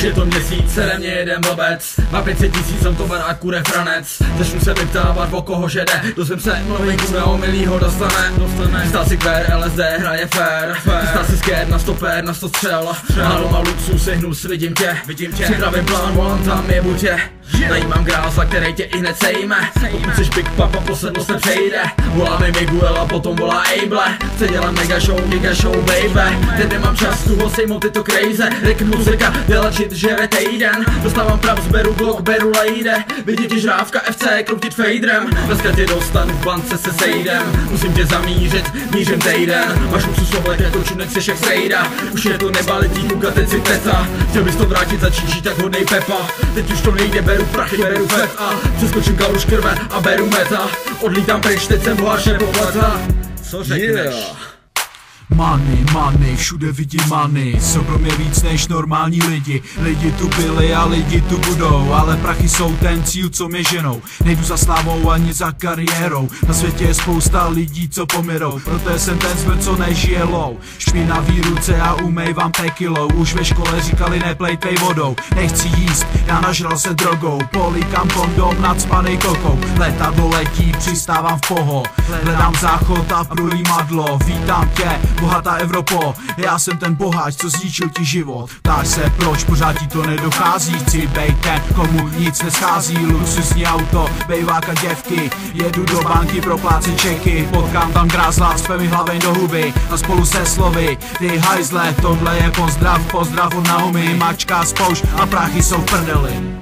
Už je to měsíc, sere mě jeden blbec. Na 500 tisíc jsem to baráku refranec Začnu se vyptávat, o koho že jde Dozvím se, novinku neomilýho dostane. Dostane. Stá si kvér, LSD hraje fair Stá si skér na stopér, na sto střel. Málo má luxus, hnus, vidím tě. Vidím tě. Připravím plán, volám tam je buď Najímám grázla, který tě i hned sejme. Pokud jsi Big Papa, poslednost se Volá mi Miguel a potom volá Able Chce dělat mega show, mega show, baby. Teď nemám čas, tu ho sejmout tyto crazy. Rick muzika, dělat shit, žere týden. Dostávám prav, zberu blok, beru lejde. Vidí ti žrávka FC, kroutit faderem Dneska tě dostanu, v bance se sejdem. Musím tě zamířit, mířím týden. Máš luxus oblek jako čunek, seš jak sejda. Už je to nebalití, kuka, teď si teta Chtěl bys to vrátit, začít žít tak hodnej Pepa. Teď už to nejde, beru prachy, beru fet a Přeskočím kaluš krve a beru meta Odlítám pryč, teď jsem boháč nebo Co řekneš? Yeah. Money, money, všude vidím money je víc než normální lidi. Lidi tu byli a lidi tu budou Ale prachy jsou ten cíl, co mě ženou. Nejdu za slávou ani za kariérou. Na světě je spousta lidí, co pomirou. Proto jsem ten smrt, co nežije low Špinavý ruce a umejvám tekilou Už ve škole říkali neplejtej vodou. Nechci jíst, já nažral se drogou. Políkám kondom nad spanej kokou. Letadlo letí, přistávám v poho. Hledám záchod a madlo. Vítám tě, bohatá Evropo Já jsem ten boháč, co zničil ti život. Ptáš se, proč pořád ti to nedochází? Chci bejt ten, komu nic neschází. Luxusní auto, bejváka děvky. Jedu do banky, proplácet čeky. Potkám tam grázla, spe mi hlaveň do huby. A spolu se slovy, ty hajzle Tohle je pozdrav, pozdrav od Naomi Mačka, spouš a prachy jsou v prdeli